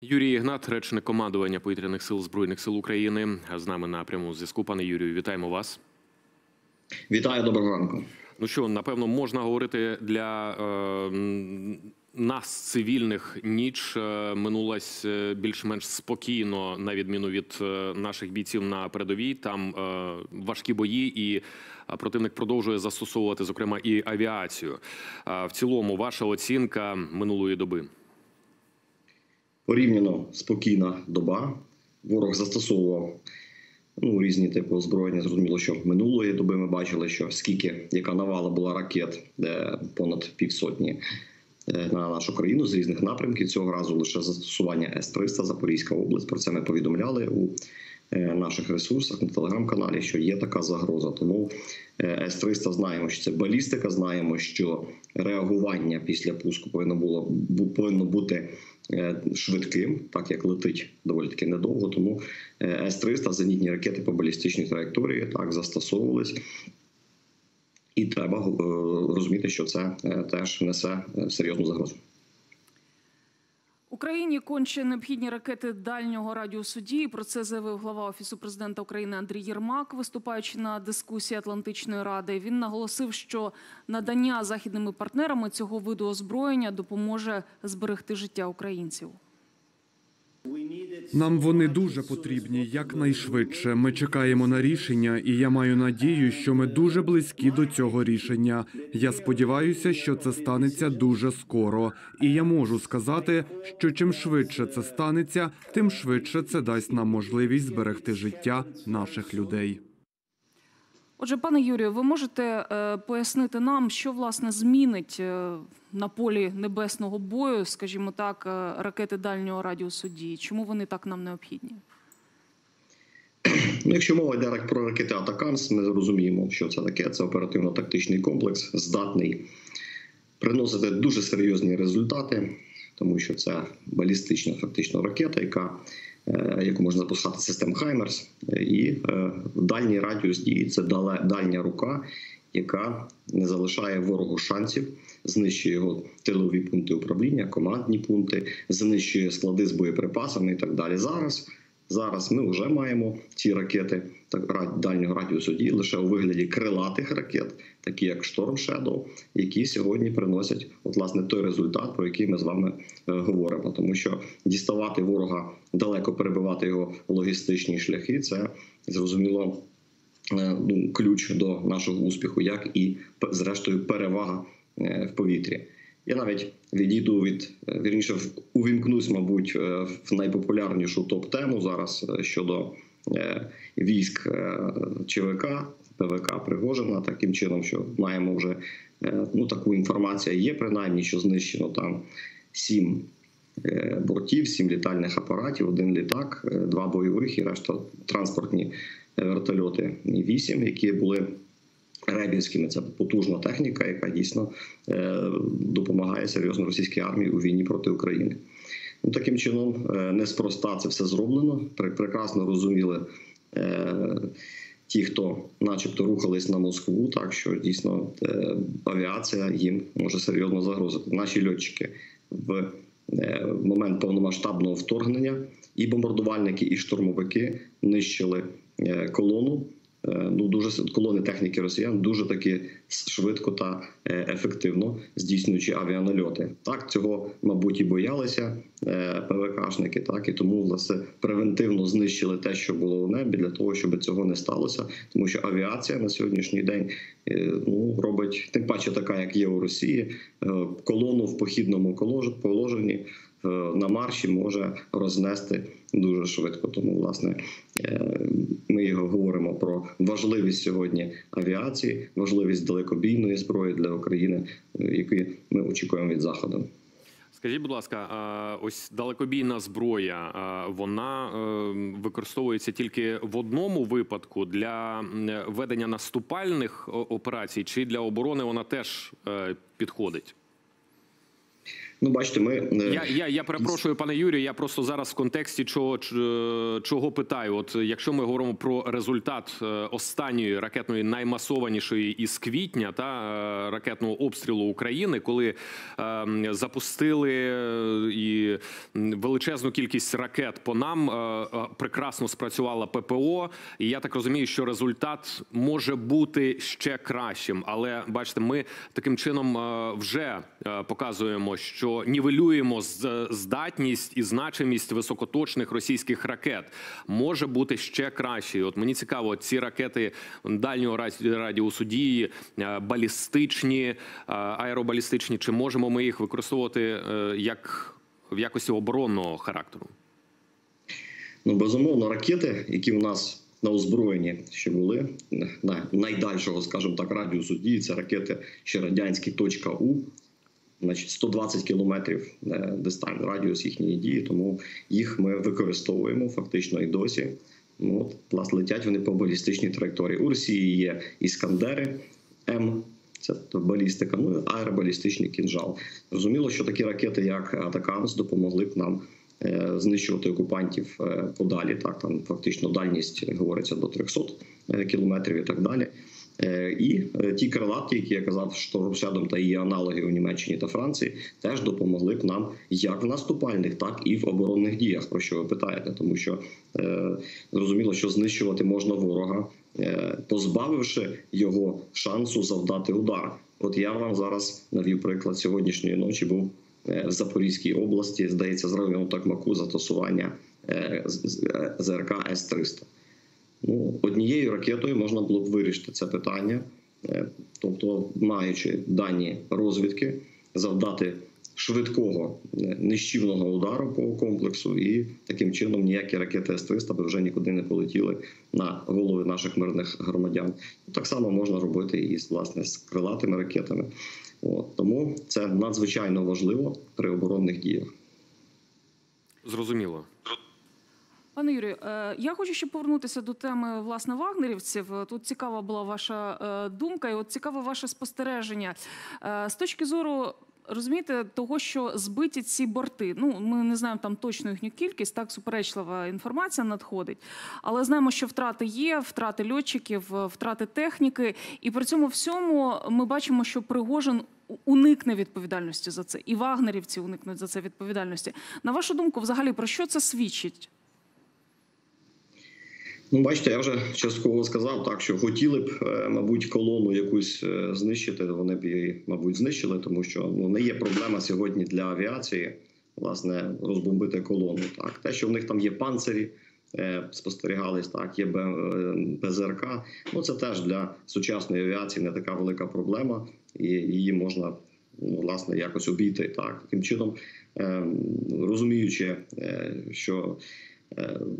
Юрій Ігнат, речник командування повітряних сил збройних сил України, з нами на прямому зв'язку. Пане Юрію, вітаємо вас. Вітаю, доброго ранку. Ну що, напевно, можна говорити для е, нас, цивільних, ніч е, минулась е, більш-менш спокійно, на відміну від е, наших бійців на передовій. Там е, важкі бої, і противник продовжує застосовувати, зокрема, і авіацію. Е, в цілому, ваша оцінка минулої доби. Порівняно спокійна доба. Ворог застосовував ну, різні типи озброєння. Зрозуміло, що минулої доби ми бачили, що скільки яка навала була ракет, де понад півсотні е, на нашу країну з різних напрямків. Цього разу лише застосування С-300 Запорізька область. Про це ми повідомляли у е, наших ресурсах на телеграм-каналі, що є така загроза. Тому е, С-300 знаємо, що це балістика. Знаємо, що реагування після пуску повинно було повинно бути швидким, так як летить доволі таки недовго. Тому е, С-300 зенітні ракети по балістичній траєкторії так застосовувались. І треба е, розуміти, що це е, теж несе е, серйозну загрозу. Україні конче необхідні ракети дальнього радіусу дії. Про це заявив глава офісу президента України Андрій Єрмак, виступаючи на дискусії Атлантичної ради. Він наголосив, що надання західними партнерами цього виду озброєння допоможе зберегти життя українців. Нам вони дуже потрібні якнайшвидше. Ми чекаємо на рішення, і я маю надію, що ми дуже близькі до цього рішення. Я сподіваюся, що це станеться дуже скоро. І я можу сказати, що чим швидше це станеться, тим швидше це дасть нам можливість зберегти життя наших людей. Отже, пане Юрію, ви можете е, пояснити нам, що власне змінить е, на полі небесного бою, скажімо так, е, ракети дальнього радіусу дії? Чому вони так нам необхідні? Ну, якщо мова йде про ракети Атакамс, ми розуміємо, що це таке. Це оперативно-тактичний комплекс, здатний приносити дуже серйозні результати, тому що це балістична фактично ракета, яка, яку можна запускати систем Хаймерс, і е, дальній радіус дії це дальня рука, яка не залишає ворогу шансів, знищує його тилові пункти управління, командні пункти, знищує склади з боєприпасами і так далі. Зараз Зараз ми вже маємо ці ракети так дальнього радіусу дії лише у вигляді крилатих ракет, такі як Storm Shadow, які сьогодні приносять от власне той результат, про який ми з вами е, говоримо. Тому що діставати ворога далеко перебивати його логістичні шляхи, це зрозуміло е, ну, ключ до нашого успіху, як і зрештою перевага е, в повітрі. Я навіть відійду від е, вірніше увімкнусь, мабуть, е, в найпопулярнішу топ-тему зараз е, щодо військ ЧВК, ПВК Пригожина. Таким чином, що маємо вже ну таку інформацію. Є принаймні, що знищено там сім бортів, сім літальних апаратів, один літак, два бойових і решта транспортні вертольоти. Вісім, які були ребівськими. Це потужна техніка, яка дійсно е, допомагає серйозно російській армії у війні проти України. Ну, таким чином, е, неспроста це все зроблено. Пре- Прекрасно розуміли е, ті, хто, начебто, рухались на Москву, так що дійсно авіація їм може серйозно загрозити. Наші льотчики в момент повномасштабного вторгнення і бомбардувальники, і штурмовики нищили колону. Е, Ну, дуже колони техніки росіян дуже таки швидко та е, ефективно здійснюючи авіанальоти. Так цього, мабуть, і боялися е, ПВКшники, так і тому власне превентивно знищили те, що було у небі, для того, щоб цього не сталося. Тому що авіація на сьогоднішній день ну робить тим паче, така як є у Росії, колону в похідному положенні на марші може рознести дуже швидко. Тому, власне, е, ми його говоримо про важливість сьогодні авіації, важливість далекобійної зброї для України, е, які ми очікуємо від заходу. Скажіть, будь ласка, ось далекобійна зброя, вона е, використовується тільки в одному випадку для ведення наступальних операцій, чи для оборони вона теж е, підходить? Ну, бачите, ми е, Я, я, я перепрошую, пане Юрію. Я просто зараз в контексті чого ч- чого питаю. От якщо ми говоримо про результат е, останньої ракетної наймасованішої із квітня та е, ракетного обстрілу України, коли е, запустили е, і величезну кількість ракет по нам, е, е, прекрасно спрацювала ППО. І я так розумію, що результат може бути ще кращим. Але бачите, ми таким чином е, вже е, показуємо, що нівелюємо здатність і значимість високоточних російських ракет. Може бути ще краще. От мені цікаво, ці ракети дальнього раді- радіусу дії, е, балістичні, е, аеробалістичні. Чи можемо ми їх використовувати е, як в якості оборонного характеру? Ну, безумовно, ракети, які у нас на озброєнні ще були, на найдальшого, скажімо так, радіусу дії, це ракети ще радянські точка У. Значить, 120 кілометрів е, дистань радіус їхньої дії, тому їх ми використовуємо фактично і досі. Ну, от, власне, летять вони по балістичній траєкторії. У Росії є іскандери М, це балістика, ну і аеробалістичний кінжал. Зрозуміло, що такі ракети, як Атакамс, допомогли б нам е, знищувати окупантів е, подалі. Так там фактично дальність говориться до 300 е, кілометрів і так далі. Е, І е, ті крилаті, які я казав, штормшедом та її аналоги у Німеччині та Франції, теж допомогли б нам як в наступальних, так і в оборонних діях. Про що ви питаєте? Тому що е, зрозуміло, що знищувати можна ворога, позбавивши його шансу завдати удар. От я вам зараз навів приклад сьогоднішньої ночі. Був в Запорізькій області, здається, з району Такмаку застосування ЗРК С-300. Ну, однією ракетою можна було б вирішити це питання, Е, тобто, маючи дані розвідки, завдати швидкого е, нищівного удару по комплексу, і таким чином ніякі ракети С-300 би вже нікуди не полетіли на голови наших мирних громадян. Так само можна робити і власне з крилатими ракетами. От тому це надзвичайно важливо при оборонних діях. Зрозуміло. Пане Юрію, е, я хочу ще повернутися до теми власне вагнерівців. Тут цікава була ваша е, думка, і от цікаве ваше спостереження Е, з точки зору. Розумієте, того, що збиті ці борти. Ну, ми не знаємо там точно їхню кількість, так суперечлива інформація надходить. Але знаємо, що втрати є, втрати льотчиків, втрати техніки. І при цьому всьому ми бачимо, що Пригожин уникне відповідальності за це, і вагнерівці уникнуть за це відповідальності. На вашу думку, взагалі про що це свідчить? Ну, бачите, я вже частково сказав так, що хотіли б, е, мабуть, колону якусь е, знищити. Вони б її, мабуть, знищили, тому що ну не є проблема сьогодні для авіації власне розбомбити колону. Так, те, що в них там є панцирі. е, Спостерігались так, є ПЗРК. Ну це теж для сучасної авіації не така велика проблема, і її можна ну, власне якось обійти. Так таким чином, е, розуміючи, що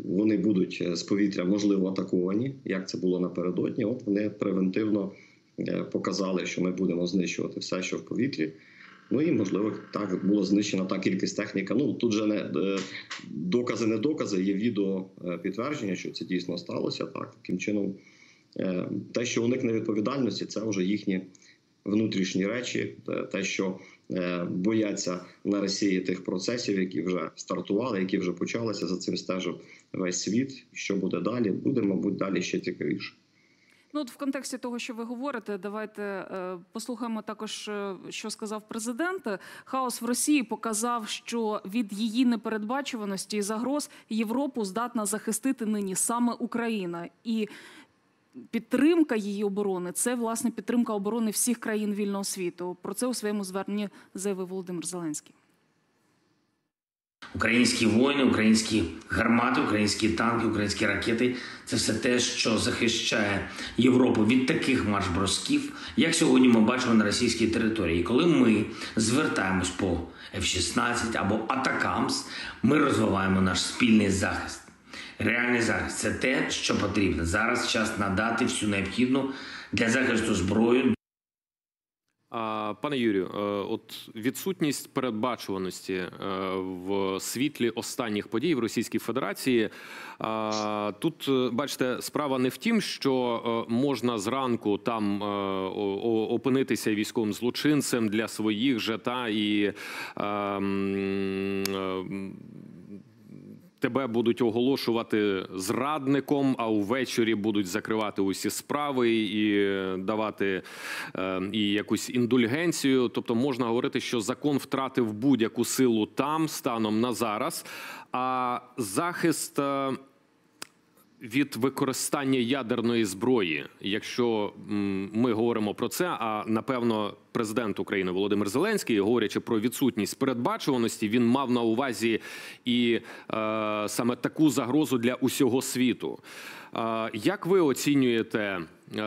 вони будуть з повітря можливо атаковані, як це було напередодні. От вони превентивно е, показали, що ми будемо знищувати все, що в повітрі. Ну і можливо, так була знищена та кількість техніка. Ну тут же не е, докази, не докази. Є відео е, підтвердження, що це дійсно сталося. Так таким чином, е, те, що уникне відповідальності, це вже їхні внутрішні речі, те- що е, бояться на Росії тих процесів, які вже стартували, які вже почалися. За цим стежив весь світ. Що буде далі? Буде, мабуть, далі ще цікавіше. Ну, от в контексті того, що ви говорите, давайте е, послухаємо також, е, що сказав президент. Хаос в Росії показав, що від її непередбачуваності і загроз Європу здатна захистити нині саме Україна. І підтримка її оборони це власне підтримка оборони всіх країн вільного світу. Про це у своєму зверненні заявив Володимир Зеленський. Українські воїни, українські гармати, українські танки, українські ракети це все те, що захищає Європу від таких марш-бросків, як сьогодні ми бачимо на російській території. І коли ми звертаємось по F-16 або Атакамс, ми розвиваємо наш спільний захист. Реальний захист це те, що потрібно. Зараз час надати всю необхідну для захисту зброю Пане Юрію, е, от відсутність передбачуваності е, в світлі останніх подій в Російській Федерації. Тут е, бачите, справа не в тім, що можна зранку там опинитися військовим злочинцем для своїх же та і е, м, е, тебе будуть оголошувати зрадником, а увечері будуть закривати усі справи і давати е, і якусь індульгенцію. Тобто можна говорити, що закон втратив будь-яку силу там станом на зараз. А захист. Від використання ядерної зброї, якщо ми говоримо про це, а напевно президент України Володимир Зеленський, говорячи про відсутність передбачуваності, він мав на увазі і е, саме таку загрозу для усього світу. Е, як ви оцінюєте е,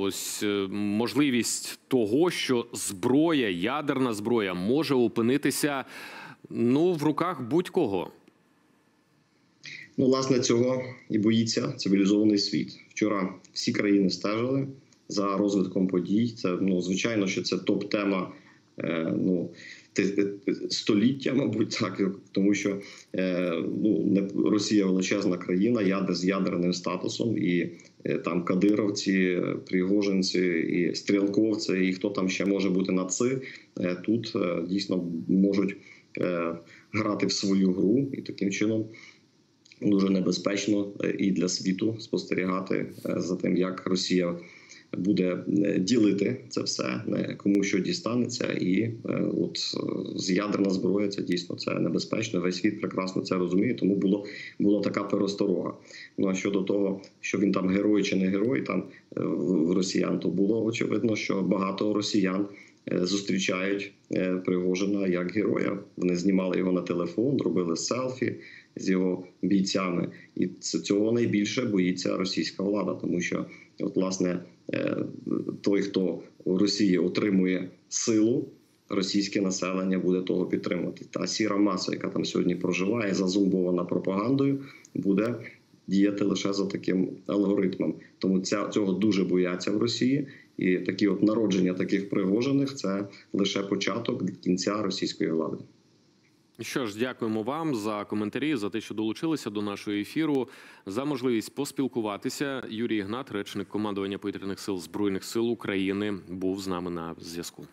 ось е, можливість того, що зброя, ядерна зброя, може опинитися ну в руках будь-кого? Ну, власне, цього і боїться цивілізований світ. Вчора всі країни стежили за розвитком подій. Це ну звичайно, що це топ-тема е, ну, те- століття, мабуть, так, тому що е, ну, Росія величезна країна, ядер з ядерним статусом, і е, там кадировці, е, пригожинці, і стрілковці, і хто там ще може бути на ци, е, тут е, дійсно можуть е, грати в свою гру і таким чином дуже небезпечно е, і для світу спостерігати е, за тим, як Росія буде е, ділити це все, кому що дістанеться, і от з ядерна зброя це дійсно це небезпечно. Весь світ прекрасно це розуміє. Тому було була така пересторога. Ну а щодо того, що він там герой чи не герой, там в росіян, то було очевидно, що багато росіян. Зустрічають Пригожина як героя. Вони знімали його на телефон, робили селфі з його бійцями, і цього найбільше боїться російська влада, тому що от власне е, той, хто у Росії отримує силу, російське населення буде того підтримувати. Та сіра маса, яка там сьогодні проживає, зазумбована пропагандою, буде діяти лише за таким алгоритмом. Тому ця цього дуже бояться в Росії. І такі от народження таких пригожених це лише початок кінця російської влади. Що ж, дякуємо вам за коментарі, за те, що долучилися до нашого ефіру, за можливість поспілкуватися. Юрій Ігнат, речник командування повітряних сил збройних сил України, був з нами на зв'язку.